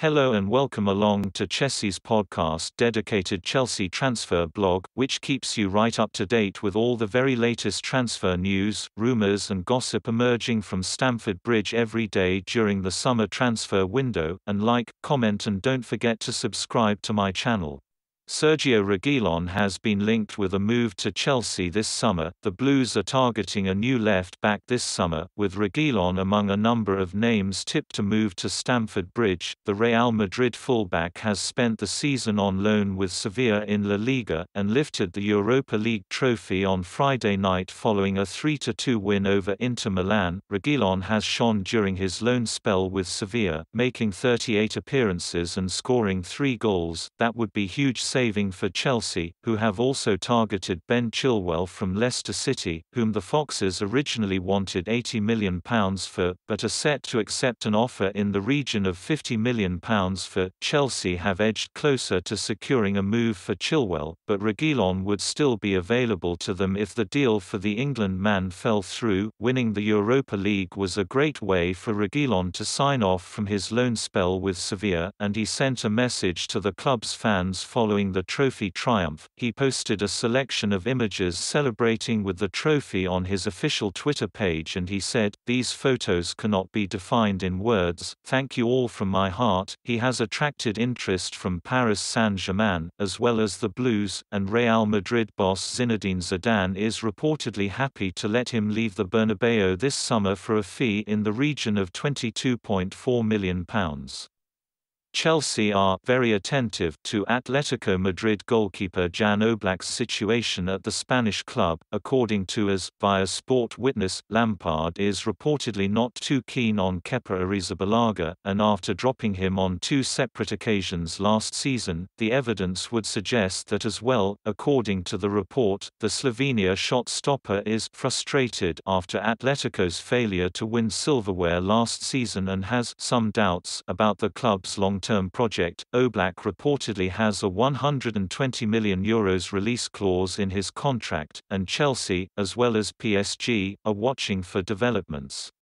Hello and welcome along to Chelsea's podcast dedicated Chelsea transfer blog, which keeps you right up to date with all the very latest transfer news, rumours and gossip emerging from Stamford Bridge every day during the summer transfer window, and like, comment and don't forget to subscribe to my channel. Sergio Reguilon has been linked with a move to Chelsea this summer. The Blues are targeting a new left back this summer, with Reguilon among a number of names tipped to move to Stamford Bridge. The Real Madrid fullback has spent the season on loan with Sevilla in La Liga and lifted the Europa League trophy on Friday night following a 3-2 win over Inter Milan. Reguilon has shone during his loan spell with Sevilla, making 38 appearances and scoring 3 goals. That would be huge saving for Chelsea, who have also targeted Ben Chilwell from Leicester City, whom the Foxes originally wanted £80 million for, but are set to accept an offer in the region of £50 million for. Chelsea have edged closer to securing a move for Chilwell, but Reguilon would still be available to them if the deal for the England man fell through. Winning the Europa League was a great way for Reguilon to sign off from his loan spell with Sevilla, and he sent a message to the club's fans following following the trophy triumph, he posted a selection of images celebrating with the trophy on his official Twitter page and he said, These photos cannot be defined in words, thank you all from my heart. He has attracted interest from Paris Saint-Germain, as well as the Blues, and Real Madrid boss Zinedine Zidane is reportedly happy to let him leave the Bernabeu this summer for a fee in the region of £22.4 million. Chelsea are very attentive to Atletico Madrid goalkeeper Jan Oblak's situation at the Spanish club, according to AS, via Sport Witness, Lampard is reportedly not too keen on Kepa Arrizabalaga, and after dropping him on two separate occasions last season, the evidence would suggest that as well, according to the report, the Slovenia shot stopper is frustrated after Atletico's failure to win silverware last season and has some doubts about the club's long long-term project, Oblak reportedly has a €120 million Euros release clause in his contract, and Chelsea, as well as PSG, are watching for developments.